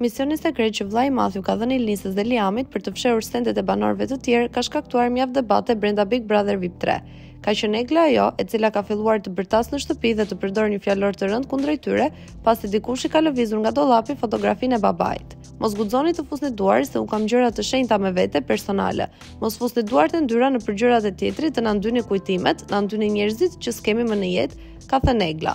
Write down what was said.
Misioni sekret që vëllai i madh ju ka dhënë Ilnisës dhe Liamit për të fshehur sendet e banorëve të tjerë ka shkaktuar mjaft debate brenda Big Brother VIP 3. Ka qenë Egla ajo, e cila ka filluar të bërtasë në shtëpi dhe të përdorë një fjalor të rëndë kundrejt tyre, pasi dikush i ka lëvizur nga dollapi fotografinë e babait. Mos guxoni të fusni duart se unë kam gjëra të shenjta me vete personale. Mos fusni duart e ndyra nëpër gjërat e tjetrit të na ndyni kujtimet, na ndyni njerëzit që s'kemi më në jetë, ka thënë Egla.